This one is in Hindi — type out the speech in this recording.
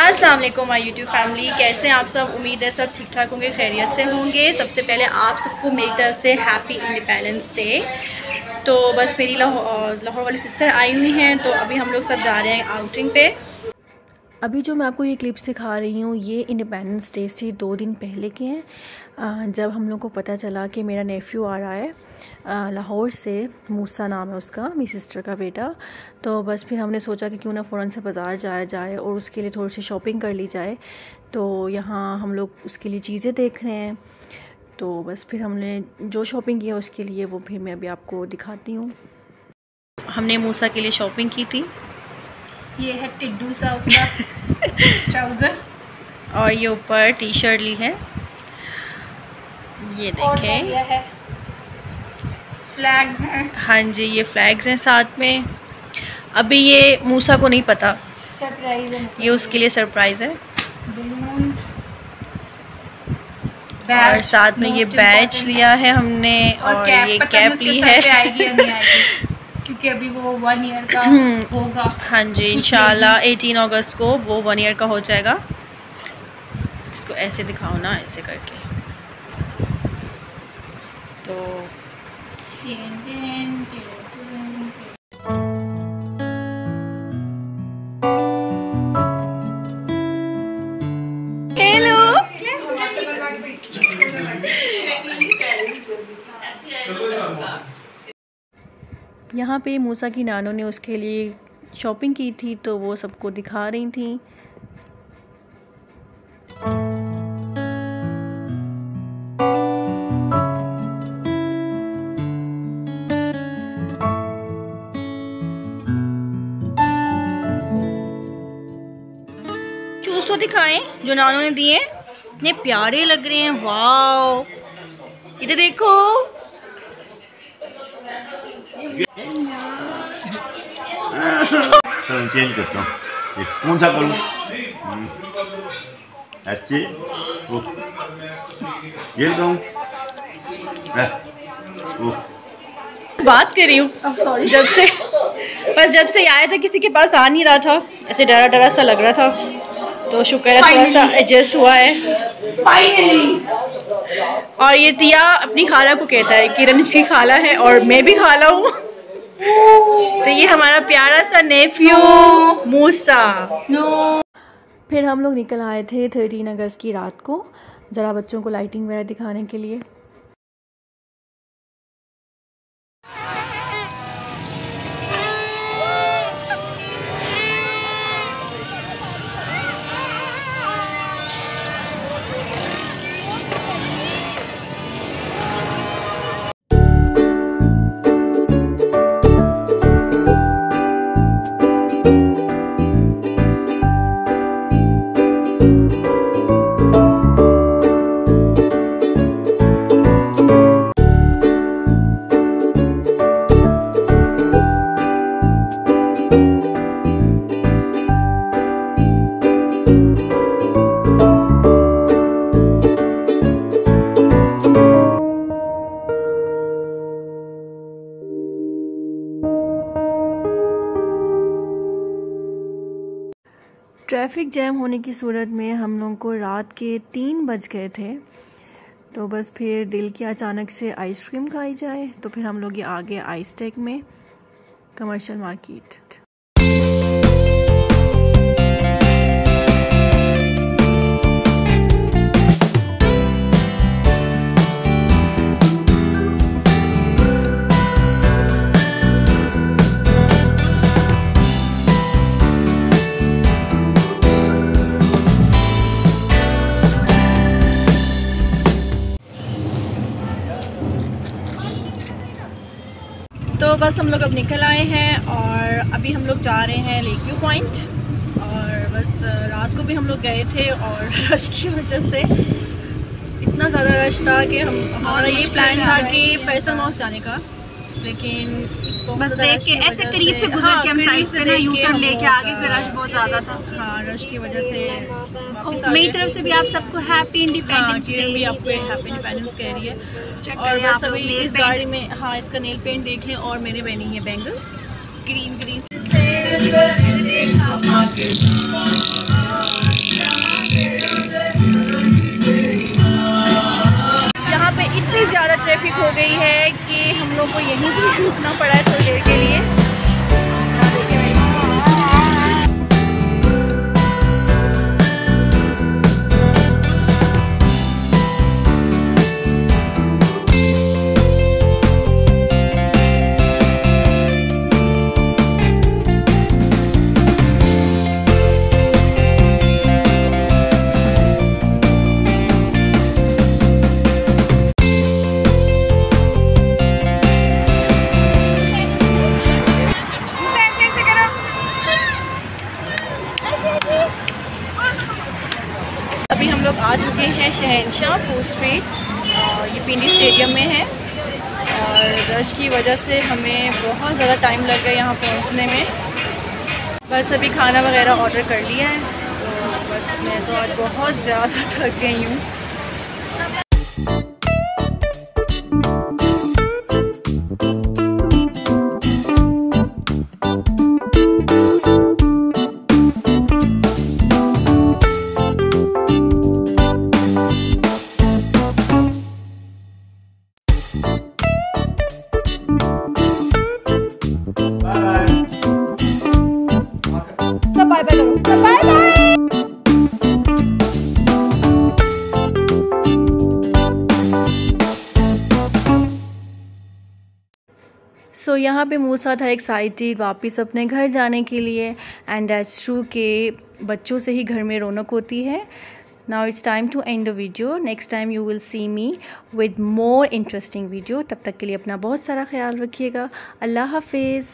अस्सलाम वालेकुम माई यूट्यूब फैमिली। कैसे हैं आप सब? उम्मीद है सब ठीक ठाक होंगे, खैरियत से होंगे। सबसे पहले आप सबको मेरी तरफ़ से हैप्पी इंडिपेंडेंस डे तो बस मेरी लाहौर वाली सिस्टर आई हुई हैं तो अभी हम लोग सब जा रहे हैं आउटिंग पे। अभी जो मैं आपको ये क्लिप्स दिखा रही हूँ, ये इंडिपेंडेंस डे से दो दिन पहले के हैं। जब हम लोग को पता चला कि मेरा नेफ्यू आ रहा है लाहौर से, मूसा नाम है उसका, मेरी सिस्टर का बेटा। तो बस फिर हमने सोचा कि क्यों ना फ़ौरन से बाज़ार जाया जाए और उसके लिए थोड़ी सी शॉपिंग कर ली जाए। तो यहाँ हम लोग उसके लिए चीज़ें देख रहे हैं। तो बस फिर हमने जो शॉपिंग किया उसके लिए वो फिर मैं अभी आपको दिखाती हूँ। हमने मूसा के लिए शॉपिंग की थी। ये है टिड्डू सा उसका ट्राउज़र और ये ऊपर टी शर्ट ली है। ये देखें। है फ्लैग्स हैं। हाँ। जी ये फ्लैग्स हैं साथ में। अभी ये मूसा को नहीं पता। सरप्राइज़ है ये उसके लिए सरप्राइज़ है। और साथ में ये बैच लिया है हमने और, ये कैप ली है। क्योंकि अभी वो वन ईयर का हम्म। होगा। हाँ जी इंशाल्लाह 18 अगस्त को वो वन ईयर का हो जाएगा। इसको ऐसे दिखाओ ना ऐसे करके। तो यहाँ पे मूसा की नानों ने उसके लिए शॉपिंग की थी तो वो सबको दिखा रही थी। चूस तो दिखाएँ जो नानों ने दिए। इतने प्यारे लग रहे हैं वाह इधर देखो। चलो चेंज करता हूँ कौन सा करूँ अच्छे ओ ये कहूँ बात कर रही हूँ सॉरी जब से बस जब से आया था किसी के पास आ नहीं रहा था ऐसे डरा डरा सा लग रहा था तो शुक्र है थोड़ा सा एडजस्ट हुआ है फाइनली और ये तिया अपनी खाला को कहता है किरण इसकी खाला है और मैं भी खाला हूँ तो ये हमारा प्यारा सा नेफ्यू मूसा। फिर हम लोग निकल आए थे थर्टीन अगस्त की रात को ज़रा बच्चों को लाइटिंग वगैरह दिखाने के लिए। ट्रैफ़िक जैम होने की सूरत में हम लोग को रात के तीन बज गए थे। तो बस फिर दिल की अचानक से आइसक्रीम खाई जाए तो फिर हम लोग ये आगे आइस टेक में कमर्शियल मार्केट तो बस हम लोग अब निकल आए हैं और अभी हम लोग जा रहे हैं लेक व्यू पॉइंट और बस रात को भी हम लोग गए थे और रश की वजह से इतना ज़्यादा रश था कि हम हमारा ये प्लान था कि फैसल मॉस जाने का। लेकिन बस देख के ऐसे करीब से गुजर हाँ, के हम साइड से ना यू टर्न लेके आगे फिर रश बहुत ज़्यादा था। हाँ रश की वजह से मेरी तरफ़ से भी आप सबको हैप्पी हाँ इंडिपेंडेंस किरण भी आपको हैप्पी इंडिपेंडेंस कह रही है। चेक और आप लोग इस गाड़ी में हाँ इसका नेल पेंट देख लें और मेरे बनी है बैंगल्स ग्रीन ग्रीन यहीं भी घूमना पड़ा है तो देर लोग है शहनशाह फ़ूड स्ट्रीट ये पिंडी स्टेडियम में है। और रश की वजह से हमें बहुत ज़्यादा टाइम लग गया यहाँ पहुँचने में। बस अभी खाना वगैरह ऑर्डर कर लिया है तो बस मैं तो आज बहुत ज़्यादा थक गई हूँ। सो so, यहाँ पे मूसा था एक्साइटेड वापस अपने घर जाने के लिए एंड दैट्स ट्रू के बच्चों से ही घर में रौनक होती है। Now it's time to end the video next time you will see me with more interesting video तब तक के लिए अपना बहुत सारा ख्याल रखिएगा। अल्लाह हाफिज़।